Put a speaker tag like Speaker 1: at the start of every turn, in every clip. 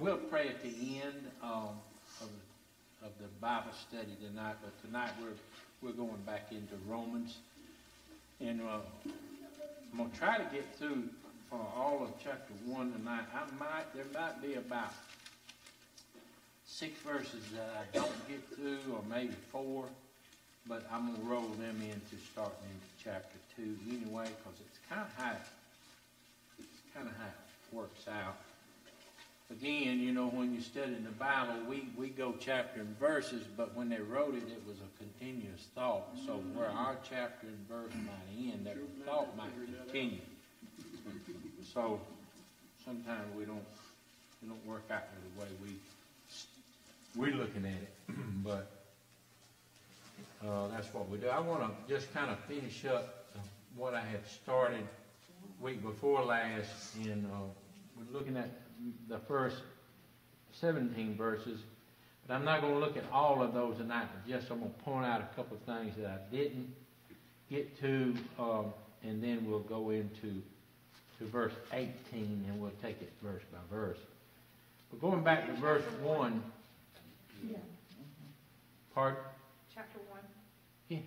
Speaker 1: we'll pray at the end um, of, the, of the Bible study tonight, but tonight we're, we're going back into Romans. And uh, I'm going to try to get through for all of chapter 1 tonight. I might, there might be about six verses that I don't get through, or maybe four, but I'm going to roll them into starting into chapter 2 anyway, because it's kind of how, it's kind of how it works out again, you know, when you study the Bible, we, we go chapter and verses, but when they wrote it, it was a continuous thought. So where our chapter and verse might end, their thought might continue. So sometimes we don't it don't work out the way we we're looking at it, but uh, that's what we do. I want to just kind of finish up what I had started week before last in uh, we're looking at the first 17 verses. But I'm not going to look at all of those tonight. Just I'm going to point out a couple of things that I didn't get to, um, and then we'll go into to verse 18, and we'll take it verse by verse. But going back to verse 1.
Speaker 2: Yeah.
Speaker 1: Part?
Speaker 2: Chapter 1.
Speaker 1: Yeah.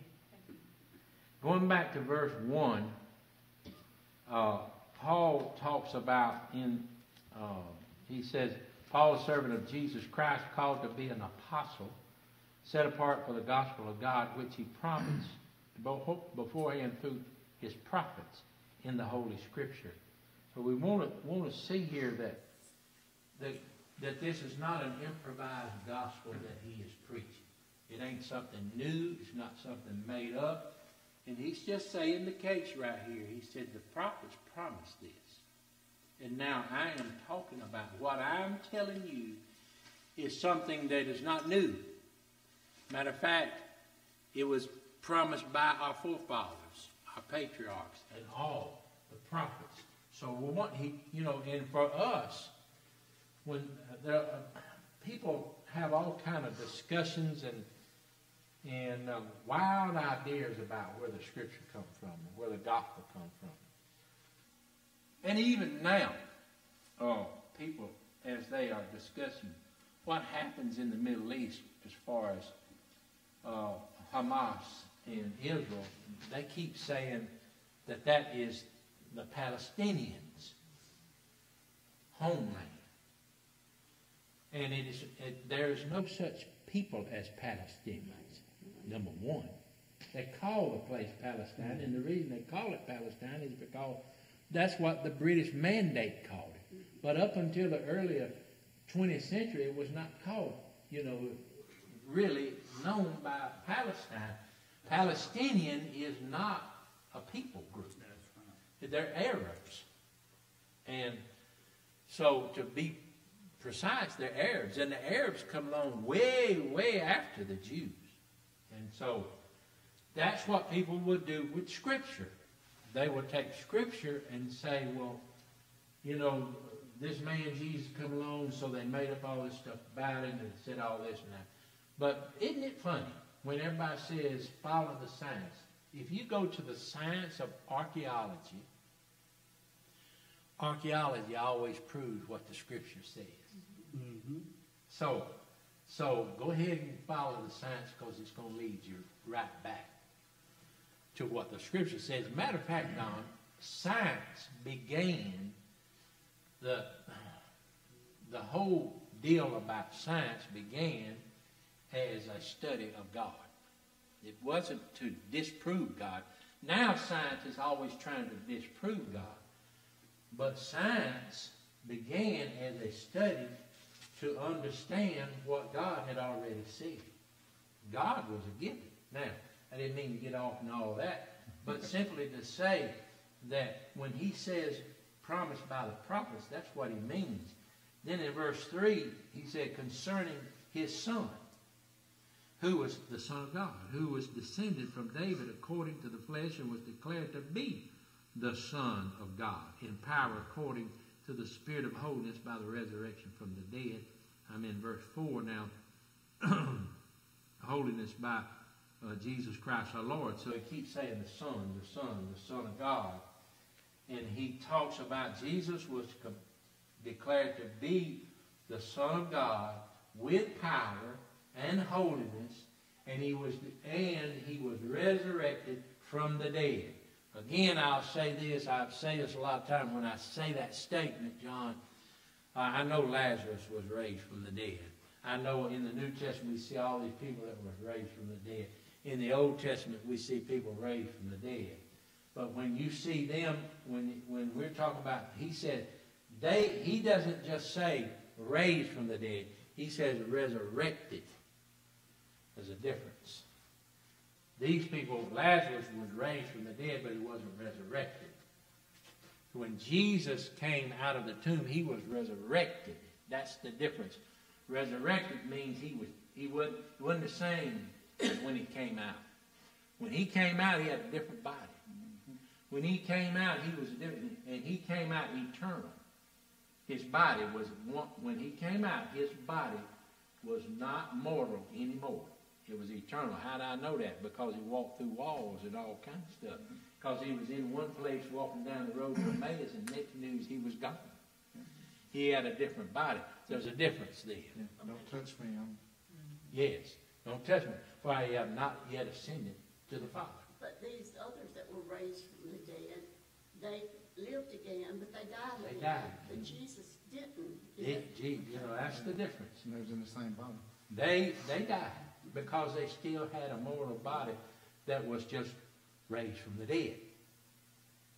Speaker 1: Going back to verse 1, uh, Paul talks about in um, he says, Paul, a servant of Jesus Christ, called to be an apostle, set apart for the gospel of God, which he promised beforehand through his prophets in the Holy Scripture. So we want to want to see here that that that this is not an improvised gospel that he is preaching. It ain't something new. It's not something made up. And he's just saying the case right here. He said the prophets promised this. And now I am talking about what I'm telling you is something that is not new. Matter of fact, it was promised by our forefathers, our patriarchs, and all the prophets. So we want he, you know, and for us, when there, people have all kind of discussions and and wild ideas about where the scripture comes from and where the gospel comes from. And even now, oh, people, as they are discussing what happens in the Middle East as far as uh, Hamas in Israel, they keep saying that that is the Palestinians' homeland. And it is, it, there is no such people as Palestinians, number one. They call the place Palestine, and the reason they call it Palestine is because that's what the British Mandate called it. But up until the earlier 20th century, it was not called, you know, really known by Palestine. Palestinian is not a people group. They're Arabs. And so to be precise, they're Arabs. And the Arabs come along way, way after the Jews. So that's what people would do with Scripture they would take Scripture and say, well, you know, this man Jesus come along, so they made up all this stuff about him and said all this and that. But isn't it funny when everybody says follow the science? If you go to the science of archaeology, archaeology always proves what the Scripture says. Mm-hmm. So, so go ahead and follow the science because it's going to lead you right back to what the scripture says. Matter of fact, Don, science began the the whole deal about science began as a study of God. It wasn't to disprove God. Now science is always trying to disprove God. But science began as a study to understand what God had already said. God was a given. Now, I didn't mean to get off and all that, but simply to say that when he says promised by the prophets, that's what he means. Then in verse 3, he said concerning his son, who was the Son of God, who was descended from David according to the flesh and was declared to be the Son of God in power according to the Spirit of holiness by the resurrection from the dead. I'm in verse 4 now. holiness by uh, Jesus Christ our Lord. So he keeps saying the Son, the Son, the Son of God. And he talks about Jesus was declared to be the Son of God, with power and holiness, and he was and he was resurrected from the dead. Again, I'll say this. I say this a lot of times when I say that statement, John. I know Lazarus was raised from the dead. I know in the New Testament we see all these people that were raised from the dead. In the Old Testament we see people raised from the dead. But when you see them, when when we're talking about, he said, they. He doesn't just say raised from the dead. He says resurrected. There's a difference. These people, Lazarus was raised from the dead, but he wasn't resurrected. When Jesus came out of the tomb, he was resurrected. That's the difference. Resurrected means he was he wasn't, wasn't the same as when he came out. When he came out, he had a different body. When he came out, he was different, and he came out eternal. His body was when he came out, his body was not mortal anymore. It was eternal. How do I know that? Because he walked through walls and all kinds of stuff. Because he was in one place walking down the road to Emmaus, and next news he was gone. He had a different body. There's a difference there.
Speaker 3: Yeah, don't touch me. I'm...
Speaker 1: Yes. Don't touch me, for I have not yet ascended to the Father.
Speaker 4: But these others that were raised from the dead, they lived again, but they died
Speaker 1: They
Speaker 4: again.
Speaker 1: died.
Speaker 4: But Jesus didn't.
Speaker 1: It, gee, you know, that's the difference.
Speaker 3: She lives in the same body.
Speaker 1: They, they died because they still had a mortal body that was just raised from the dead.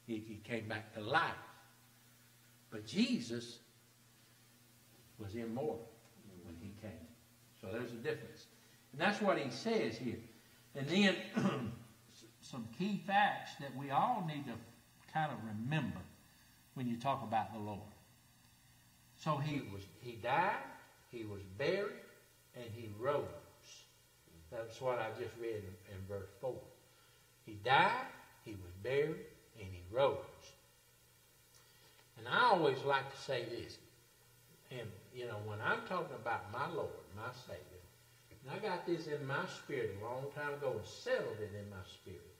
Speaker 1: He, he came back to life. But Jesus was immortal when he came. So there's a difference. And that's what he says here. And then some key facts that we all need to kind of remember when you talk about the Lord. So he was he died, he was buried, and he rose. That's what I just read in, in verse 4. He died, he was buried, and he rose. And I always like to say this, and you know, when I'm talking about my Lord, my Savior, and I got this in my spirit a long time ago and settled it in my spirit,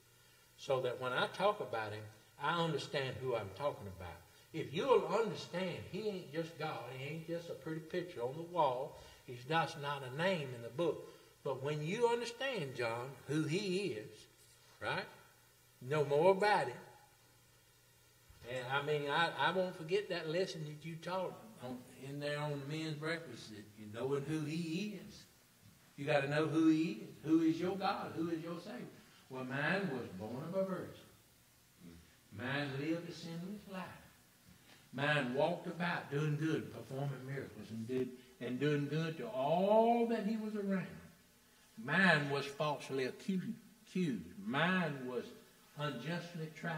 Speaker 1: so that when I talk about him, I understand who I'm talking about. If you'll understand, he ain't just God. He ain't just a pretty picture on the wall. He's just not a name in the book. But when you understand, John, who he is, right? Know more about him. And I mean, I, I won't forget that lesson that you taught on, in there on the men's breakfast, that you knowing who he is. You got to know who he is. Who is your God? Who is your Savior? Well, man was born of a virgin. Man lived a sinless life. Man walked about doing good, performing miracles, and did and doing good to all that he was around. Man was falsely accused. Man was unjustly tried.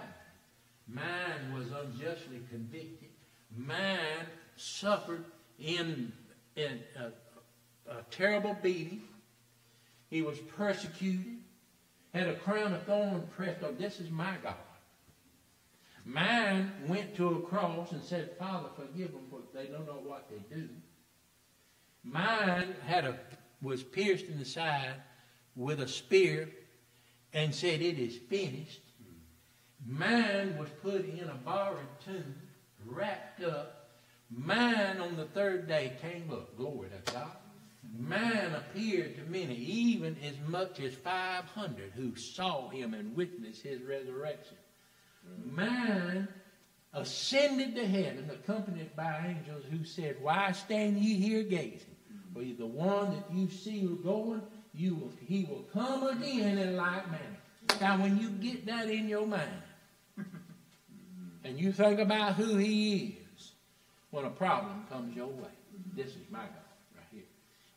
Speaker 1: Man was unjustly convicted. Man suffered in, in a, a terrible beating. He was persecuted. Had a crown of thorns pressed on. This is my God. Man went to a cross and said, Father, forgive them, for they don't know what they do. Mine had a was pierced in the side with a spear and said, It is finished. Mine was put in a borrowed tomb, wrapped up. Mine on the third day came up. Glory to God. Man appeared to many, even as much as 500 who saw him and witnessed his resurrection. Man ascended to heaven, accompanied by angels who said, Why stand ye here gazing? For the one that you see going, you will, he will come again in like manner. Now, when you get that in your mind, and you think about who he is, when a problem comes your way, this is my God right here.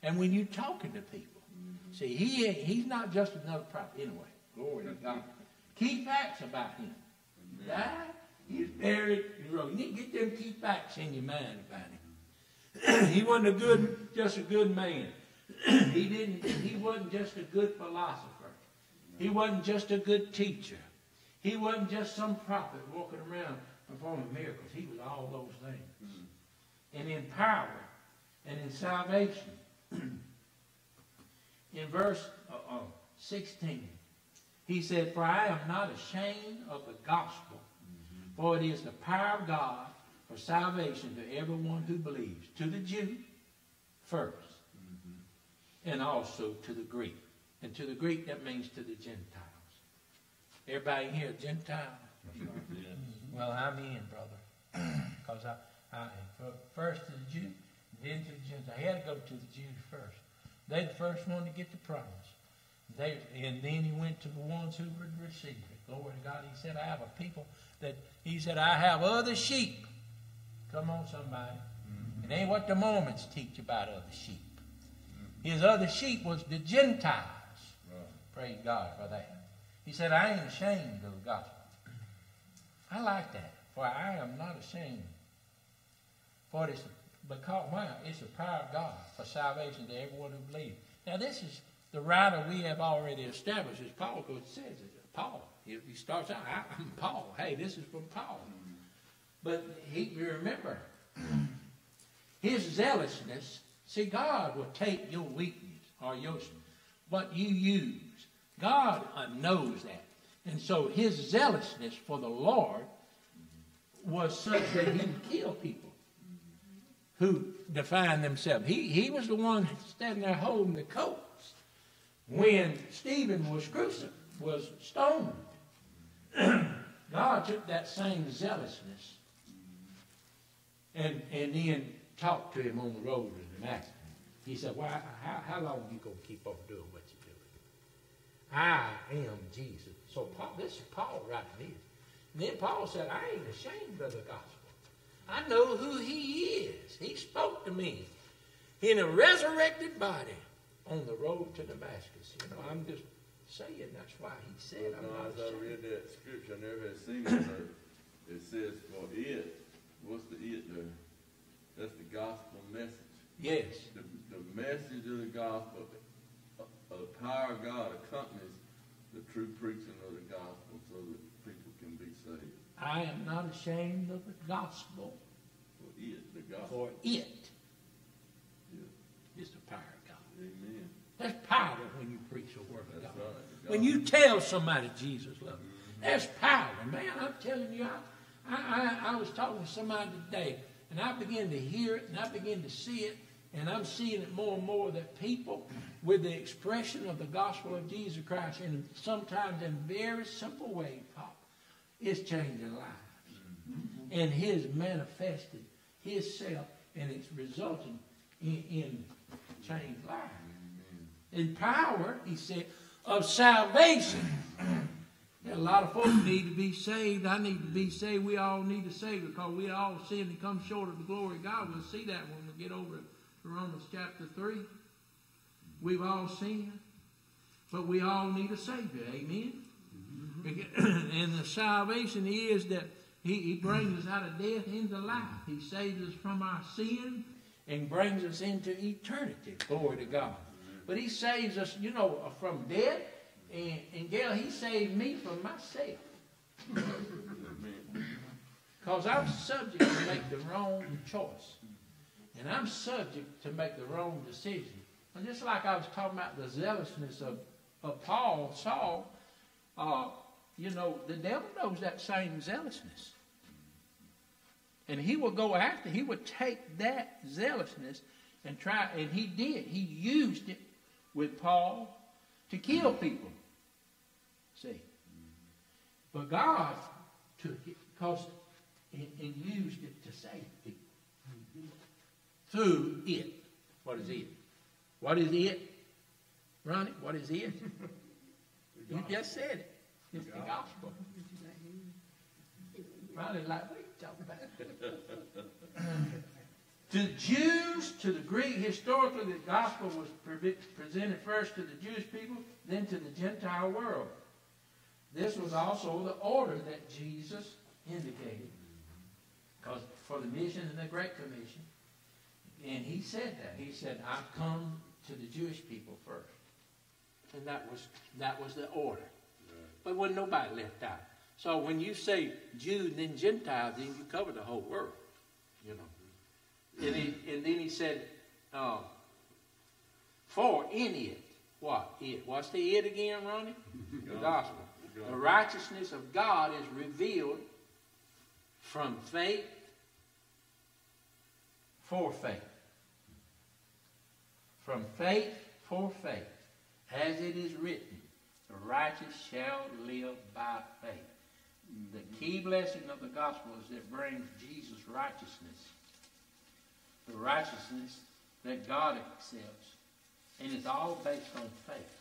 Speaker 1: And when you're talking to people, mm-hmm. see, he he's not just another prophet. Anyway, glory to God. Key facts about him. Died, he's buried, he rose. You need to get them key facts in your mind about him. he wasn't a good, just a good man. he didn't. He wasn't just a good philosopher. He wasn't just a good teacher. He wasn't just some prophet walking around performing miracles. He was all those things. And in power and in salvation. in verse uh, uh, 16, he said, For I am not ashamed of the gospel, for it is the power of God for salvation to everyone who believes, to the Jew first, mm-hmm. and also to the Greek. And to the Greek, that means to the Gentiles. Everybody here a Gentile? Mm-hmm. Well, I'm in, brother. Because I, I, first to the Jew, then to the Gentiles. I had to go to the Jews first. They're the first one to get the promise. They, and then he went to the ones who would receive it. Glory to God. He said, I have a people that, he said, I have other sheep. Come on, somebody. Mm-hmm. It ain't what the Mormons teach about other sheep. His other sheep was the Gentiles. Praise God for that. He said, I ain't ashamed of the gospel. I like that. For I am not ashamed. For it's because why? It's the power of God for salvation to everyone who believes. Now this is the writer we have already established is Paul, because it says it. Paul. He, he starts out, I'm Paul. Hey, this is from Paul. But he remember his zealousness. See, God will take your weakness or your what you use. God knows that. And so his zealousness for the Lord was such that he would kill people who defined themselves. He, he was the one standing there holding the coats when Stephen was crucified, was stoned. God took that same zealousness and, and then talked to him on the road to Damascus. He said, well, how, how long are you going to keep on doing what you're doing? I am Jesus. So Paul, this is Paul writing this. And then Paul said, I ain't ashamed of the gospel. I know who he is. He spoke to me in a resurrected body on the road to Damascus. You know, I'm just saying that's why he said I'm
Speaker 5: No,
Speaker 1: not
Speaker 5: as I read that scripture, I never had seen it, it says for it, what's the it there? That's the gospel message.
Speaker 1: Yes.
Speaker 5: The, the message of the gospel, uh, uh, the power of God accompanies the true preaching of the gospel so that people can be saved.
Speaker 1: I am not ashamed of the gospel,
Speaker 5: For it, the gospel.
Speaker 1: for it
Speaker 5: Yeah.
Speaker 1: is the power of God.
Speaker 5: Amen.
Speaker 1: There's power when you preach the word of God.
Speaker 5: right. The
Speaker 1: When you tell somebody Jesus loves them, there's power, man. I'm telling you, I, I, I, I was talking to somebody today, and I began to hear it, and I began to see it, and I'm seeing it more and more that people, with the expression of the gospel of Jesus Christ, in sometimes in very simple way, Pop, is changing lives. And His manifested His self, and it's resulting in, in changed lives in power, he said, of salvation. A lot of folks need to be saved. I need to be saved. We all need to save because we all sin and come short of the glory of God. We'll see that when we get over to Romans chapter 3. We've all sinned, but we all need a Savior. Amen? and the salvation is that he, he brings us out of death into life. He saves us from our sin and brings us into eternity. Glory to God. But he saves us, you know, from death. And, and Gail, he saved me from myself. Because I'm subject to make the wrong choice. And I'm subject to make the wrong decision. And just like I was talking about the zealousness of, of Paul, Saul, uh, you know, the devil knows that same zealousness. And he will go after, he would take that zealousness and try, and he did. He used it with Paul to kill people. See? But God took it because and, and used it to save people. Through it. What is it? What is it? Ronnie, what is it? you just said it. It's the gospel. Ronnie, like, what are you talking about? to the Jews, to the Greek, historically, the gospel was presented first to the Jewish people, then to the Gentile world. This was also the order that Jesus indicated. Because for the mission and the Great Commission, and he said that. He said, I've come to the Jewish people first. And that was that was the order. But wasn't nobody left out. So when you say Jew and then Gentile, then you cover the whole world. You know. And, he, and then he said, uh, for in it, what? It. What's the it again, Ronnie? The gospel. The righteousness of God is revealed from faith for faith. from faith for faith, as it is written, the righteous shall live by faith. The key blessing of the gospel is that it brings Jesus' righteousness, the righteousness that God accepts, and it's all based on faith.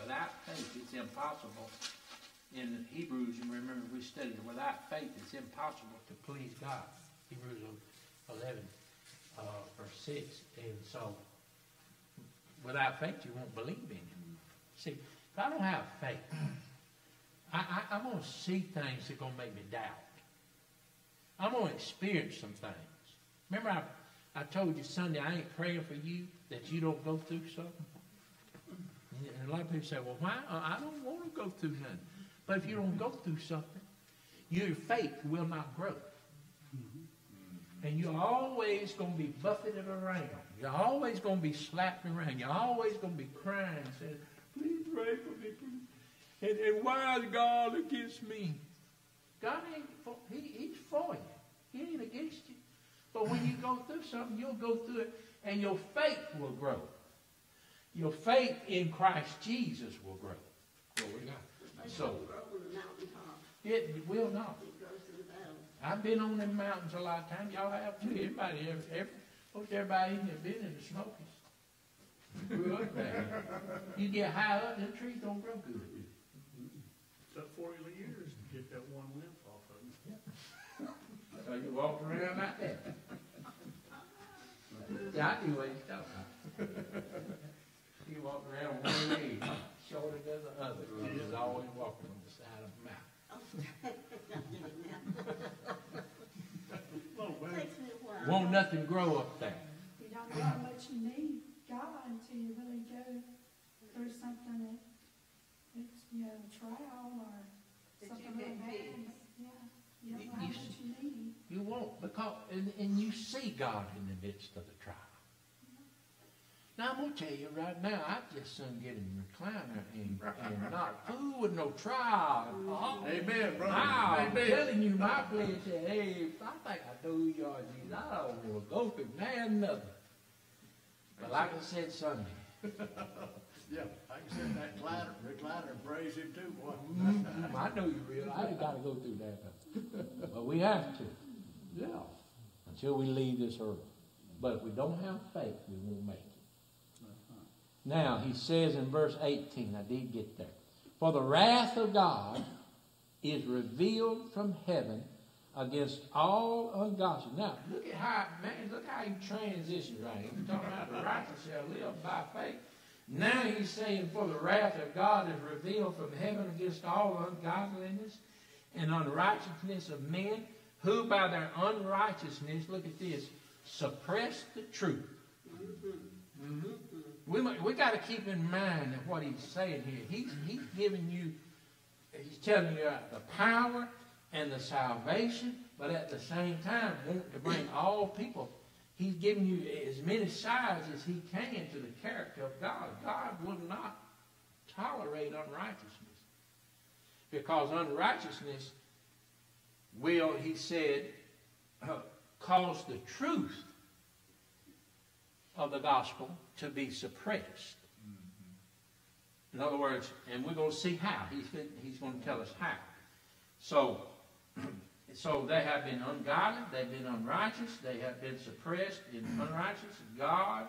Speaker 1: Without faith, it's impossible. In Hebrews, you remember we studied it. Without faith, it's impossible to please God. Hebrews 11, uh, verse 6. And so, without faith, you won't believe in Him. See, if I don't have faith, I, I, I'm going to see things that are going to make me doubt. I'm going to experience some things. Remember, I, I told you Sunday, I ain't praying for you that you don't go through something. And a lot of people say, well, why? I don't want to go through nothing. But if you don't go through something, your faith will not grow. And you're always going to be buffeted around. You're always going to be slapped around. You're always going to be crying, and saying, please pray for me. Please. And, and why is God against me? God ain't for, he, he's for you. He ain't against you. But when you go through something, you'll go through it, and your faith will grow. Your faith in Christ Jesus will grow. Glory to God. So-
Speaker 4: don't grow on the mountaintop.
Speaker 1: It will not.
Speaker 4: It grows in the valley.
Speaker 1: I've been on them mountains a lot of times. Y'all have too. Everybody, every, every, most everybody in here been in the Smokies. Grew up there. You get high up, the trees don't grow good.
Speaker 6: Took forty years to get that one limb off of it.
Speaker 1: So you walk around like that. Yeah, I do what he's talking about. You walk around one leg, shorter than the other. He's always walking on the side of the mountain.
Speaker 4: I get it now.
Speaker 6: Little baby.
Speaker 4: Takes me a while.
Speaker 1: Won't nothing grow up there.
Speaker 2: You don't know how much you need God until you really go through something that, it's, you know, a trial or something like that.
Speaker 7: fix.
Speaker 2: Yeah, you don't
Speaker 1: You-
Speaker 2: know how much you need.
Speaker 1: You won't, because, and, and you see God in the midst of the trial. Now, I'm gonna tell you right now, I just soon get in the recliner and, and not fool with no trial. Oh,
Speaker 6: Amen, brother.
Speaker 1: Wow, I'm
Speaker 6: Amen.
Speaker 1: telling you, my flesh said, hey, I think I know who you are, Jesus. I don't want to go through man nothing. But like I said Sunday,
Speaker 6: Yeah, I can sit in that recliner, recliner and praise him too, boy.
Speaker 1: mm, I know you real. I ain't gotta go through that. But we have to.
Speaker 6: Yeah.
Speaker 1: until we leave this earth. But if we don't have faith, we won't make it. Now, he says in verse 18, I did get there. For the wrath of God is revealed from heaven against all ungodliness. Now, look at how, man, look how he transitions right here. He's talking about the righteous shall live by faith. Now he's saying, for the wrath of God is revealed from heaven against all ungodliness and unrighteousness of men who by their unrighteousness, look at this, suppress the truth. Mm-hmm. We, might- we got to keep in mind that what he's saying here. He's, he's giving you, he's telling you the power and the salvation, but at the same time, wanting to bring all people. He's giving you as many sides as he can to the character of God. God will not tolerate unrighteousness. Because unrighteousness will, he said, uh, uh, cause the truth of the gospel to be suppressed. In other words, and we're going to see how. He's, he's going to tell us how. So, so they have been ungodly, they've been unrighteous, they have been suppressed in unrighteous. God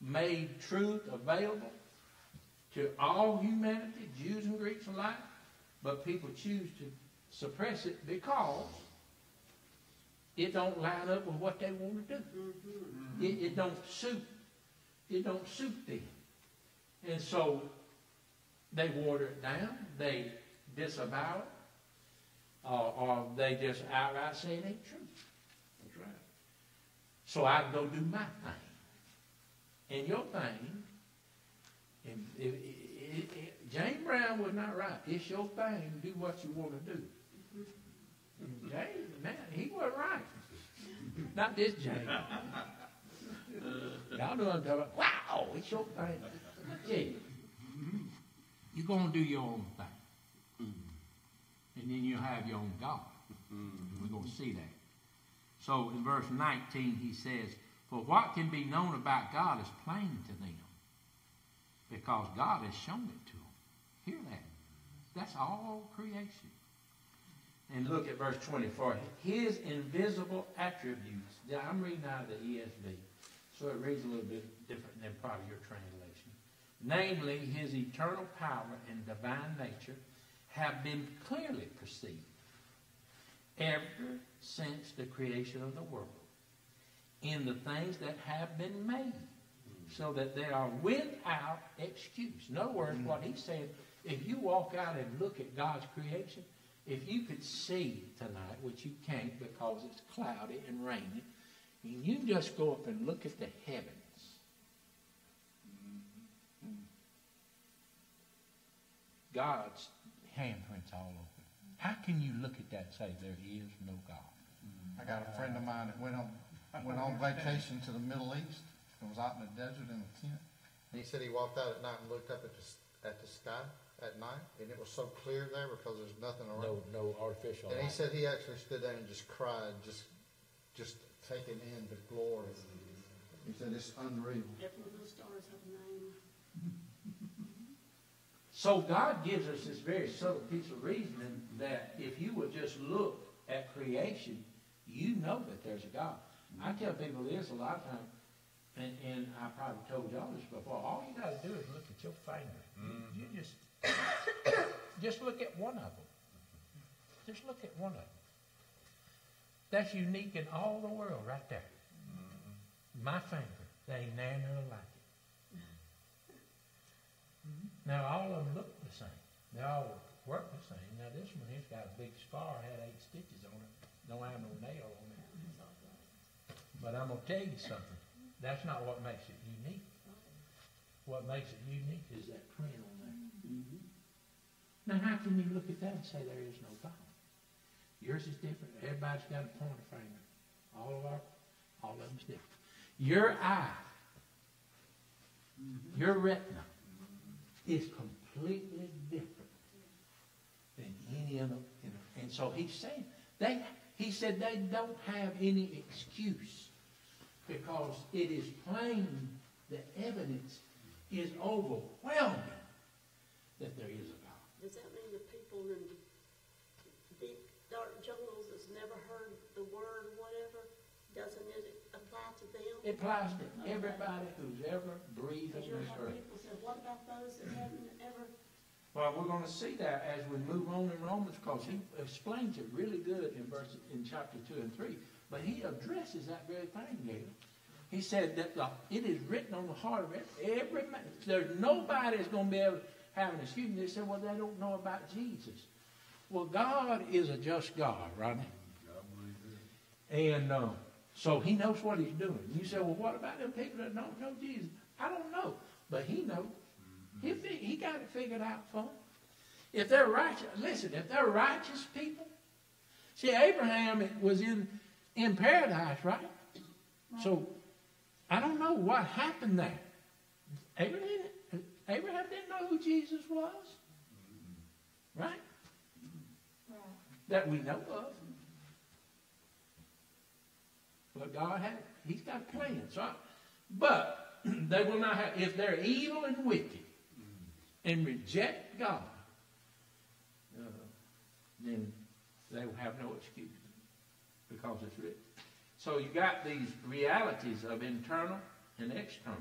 Speaker 1: made truth available to all humanity, Jews and Greeks alike, but people choose to suppress it because it don't line up with what they want to do. Mm-hmm. It, it don't suit. It don't suit them. And so they water it down. They disavow it. Or, or they just outright say it ain't true.
Speaker 6: That's right.
Speaker 1: So I go do my thing. And your thing, and if, it, it, James Brown was not right. It's your thing. Do what you want to do. Mm-hmm. And James, man, he wasn't right. Not this James. Y'all know what I'm talking about. Wow, it's your thing. Yeah. Mm-hmm. You're going to do your own thing. Mm-hmm. And then you'll have your own God. Mm-hmm. We're going to see that. So in verse 19, he says, For what can be known about God is plain to them. because God has shown it to them. Hear that. That's all creation. And look at verse 24. His invisible attributes. Now, I'm reading out of the ESV, so it reads a little bit different than probably your translation. Namely, his eternal power and divine nature have been clearly perceived ever since the creation of the world in the things that have been made, mm. so that they are without excuse. In other words, mm. what he's saying, if you walk out and look at God's creation, if you could see tonight, which you can't because it's cloudy and rainy, and you just go up and look at the heavens. God's handprints all over. How can you look at that and say there is no God?
Speaker 3: I got a friend of mine that went on, went on vacation to the Middle East and was out in the desert in a tent. And he said he walked out at night and looked up at the, at the sky at night and it was so clear there because there's nothing around.
Speaker 1: no no artificial
Speaker 3: And he said he actually stood there and just cried, just, just taking in the glory. He said it's unreal.
Speaker 4: Every little stars have a name.
Speaker 1: So God gives us this very subtle piece of reasoning that if you would just look at creation, you know that there's a God. I tell people this a lot of times, and, and I probably told y'all this before. All you got to do is look at your finger. You, you just just look at one of them. Just look at one of them. That's unique in all the world, right there. Mm-hmm. My finger. They ain't none like it. Mm-hmm. Now, all of them look the same. They all work the same. Now, this one here's got a big scar, had eight stitches on it. Don't have no nail on it. But I'm going to tell you something. That's not what makes it unique. What makes it unique is that print there. Now, how can you look at that and say there is no God? Yours is different. Everybody's got a pointer finger. All of our, all of them's different. Your eye, mm-hmm. your retina, is completely different than any other. You know. And so he's saying they. He said they don't have any excuse because it is plain. The evidence is overwhelming that there is a God.
Speaker 4: Does that mean the people in deep, dark jungles that's never heard the word, whatever, doesn't it apply to them?
Speaker 1: It applies to everybody who's ever breathed on
Speaker 4: you'll
Speaker 1: this earth.
Speaker 4: people say, what about those that haven't ever,
Speaker 1: Well, we're going to see that as we move on in Romans, because he explains it really good in verse in chapter two and three. But he addresses that very thing, Gail. He said that the, it is written on the heart of every, every man. There's nobody that's going to be able have an excuse. They said, well, they don't know about Jesus. Well, God is a just God, right?
Speaker 5: I.
Speaker 1: And uh, so he knows what he's doing. You say, well, what about them people that don't know Jesus? I don't know, but he knows. He, he got it figured out for them. If they're righteous, listen, if they're righteous people, see, Abraham was in, in paradise, right? So I don't know what happened there. Abraham, Abraham didn't know who Jesus was, right? That we know of. But God had, He's got plans, right? But they will not have, if they're evil and wicked and reject God, uh, then they will have no excuse because it's written. So you got these realities of internal and external.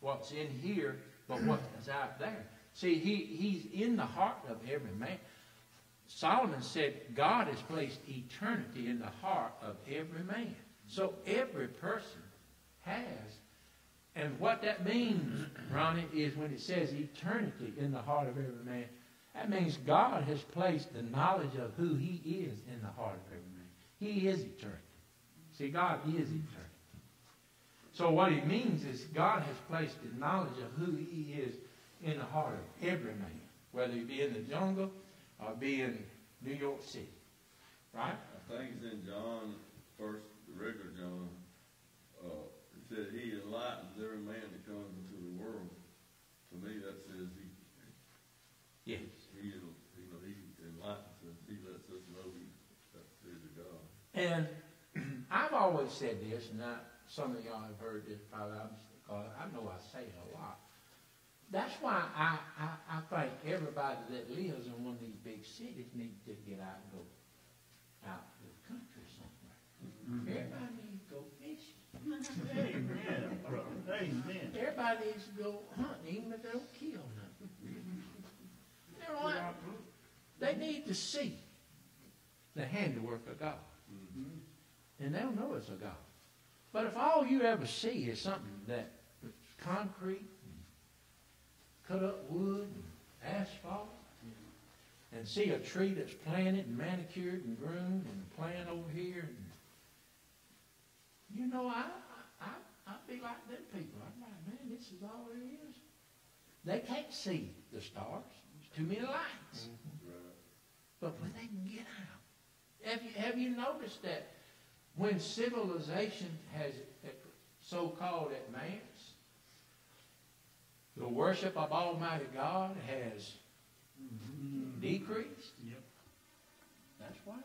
Speaker 1: What's in here, but what is out there. See, he, he's in the heart of every man. Solomon said God has placed eternity in the heart of every man. So every person has. And what that means, Ronnie, is when it says eternity in the heart of every man, that means God has placed the knowledge of who he is in the heart of every man. He is eternity. See, God is eternity. So what it means is God has placed the knowledge of who he is in the heart of every man, whether he be in the jungle or be in New York City. Right?
Speaker 5: I think it's in John, first, the regular John, uh, it said he enlightens every man that comes into the world. To me, that says he,
Speaker 1: Yes.
Speaker 5: he, you know, he enlightens us, he lets us know he, that a God.
Speaker 1: And I've always said this, and I, some of y'all have heard this probably, I'm, I know I say it a lot, That's why I, I, I think everybody that lives in one of these big cities needs to get out and go out to the country somewhere. Mm-hmm. Everybody needs to go fishing.
Speaker 6: Amen, brother, amen.
Speaker 1: Everybody needs to go hunting, even if they don't kill nothing. Mm-hmm. You know what? They need to see the handiwork of God. Mm-hmm. And they'll know it's a God. But if all you ever see is something that is concrete, cut up wood, and asphalt, and see a tree that's planted and manicured and groomed and a plant over here, and you know, I, I, I'd be like them people. I'm like, man, this is all there is. They can't see the stars. There's too many lights. Mm-hmm. But when they can get out, have you, have you noticed that when civilization has so-called advanced, the worship of Almighty God has mm-hmm. decreased?
Speaker 6: Yep.
Speaker 1: That's why.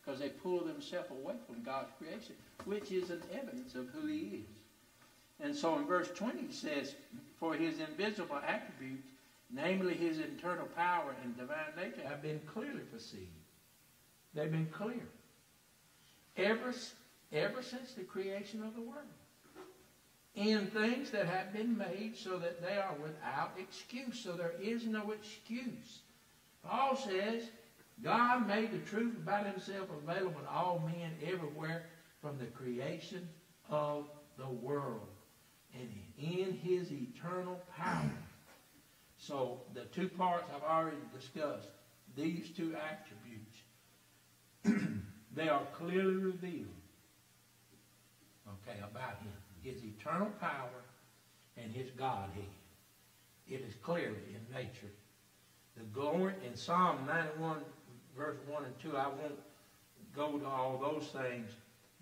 Speaker 1: Because they pull themselves away from God's creation, which is an evidence of who He is. And so in verse 20 it says, For His invisible attributes, namely His internal power and divine nature, have been clearly perceived. They've been clear. Ever, ever since the creation of the world. In things that have been made so that they are without excuse. So there is no excuse. Paul says, God made the truth about himself available to all men everywhere from the creation of the world and in his eternal power. So the two parts I've already discussed, these two attributes, they are clearly revealed, okay, about him. His eternal power and his Godhead. It is clearly in nature. The glory in Psalm 91, verse 1 and 2, I won't go to all those things,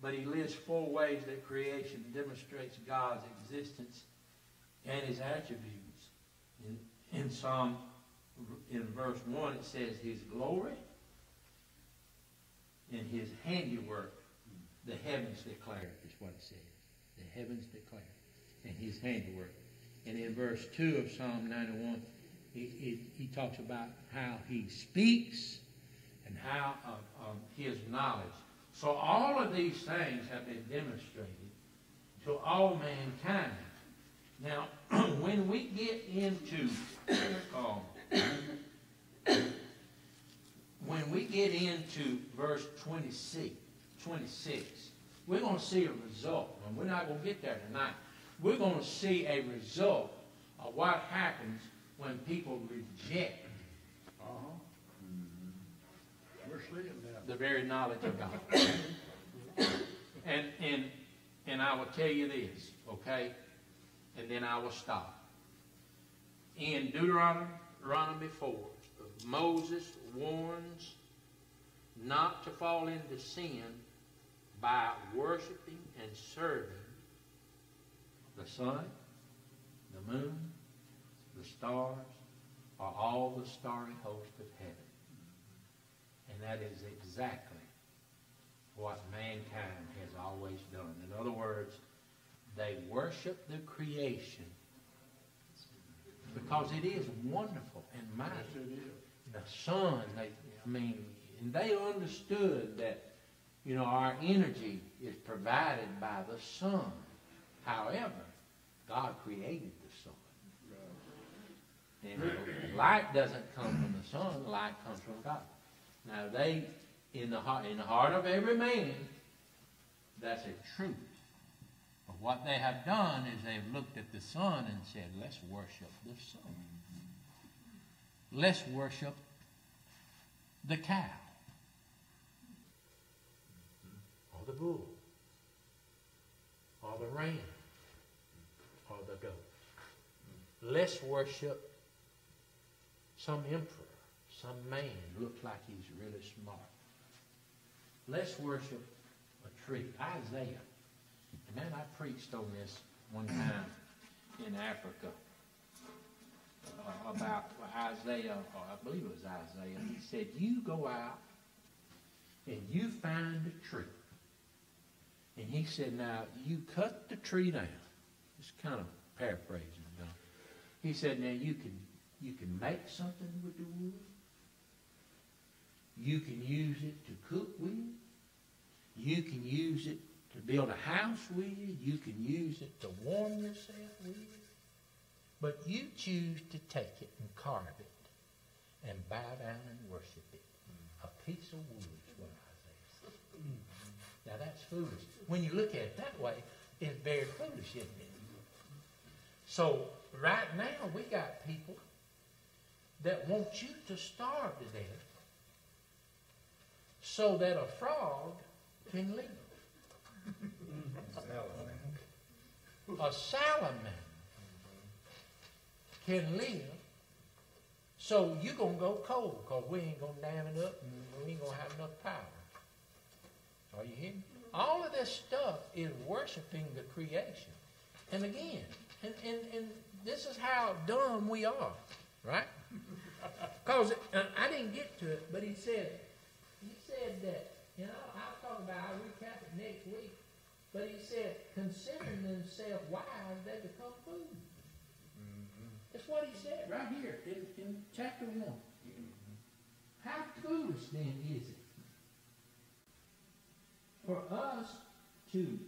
Speaker 1: but he lists four ways that creation demonstrates God's existence and his attributes. In, in Psalm, in verse 1, it says his glory and his handiwork, the heavens declare, is what it says. The heavens declare, and his handiwork. And in verse 2 of Psalm 91, he, he, he talks about how he speaks and how of, of his knowledge. So all of these things have been demonstrated to all mankind. Now, when we get into um, when we get into verse 26, 26 we're going to see a result, and we're not going to get there tonight. We're going to see a result of what happens when people reject
Speaker 6: Uh-huh. We're seeing that.
Speaker 1: the very knowledge of God. and and and I will tell you this, okay? And then I will stop. In Deuteronomy Deuteronomy 4, Moses warns not to fall into sin by worshiping and serving the sun, the moon, the stars, or all the starry host of heaven. And that is exactly what mankind has always done. In other words, they worship the creation because it is wonderful and mighty.
Speaker 6: Yes.
Speaker 1: The sun, they, I mean, and they understood that, you know, our energy is provided by the sun. However, God created the sun. And the light doesn't come from the sun, light comes from God. Now they, in the heart, in the heart of every man, that's a truth. But what they have done is they've looked at the sun and said, let's worship the sun. Let's worship the cow. Or the bull. Or the ram. Or the goat. Let's worship some emperor, some man who looks like he's really smart. Let's worship a tree. Isaiah. And man, I preached on this one time in Africa Uh, about Isaiah, or I believe it was Isaiah. He said, You go out and you find a tree. And he said, Now you cut the tree down. Just kind of paraphrasing, you know. He said, now you can, you can make something with the wood. You can use it to cook with. You can use it to build a house with. You can use it to warm yourself with. But you choose to take it and carve it and bow down and worship it. A piece of wood is what I say. Mm-hmm. Now that's foolish. When you look at it that way, it's very foolish, isn't it? So right now we got people that want you to starve to death so that a frog can live. Mm-hmm. a salamander. A salamander can live. So you're going to go cold because we ain't going to dam it up and we ain't going to have enough power. Are you hearing? All of this stuff is worshiping the creation. And again, and, and, and this is how dumb we are, right? Because uh, I didn't get to it, but he said, he said that, you know, I'll talk about, I'll recap it next week, but he said, considering themselves wise, they become fools. That's what he said right here in, in chapter one. How foolish then is it for us to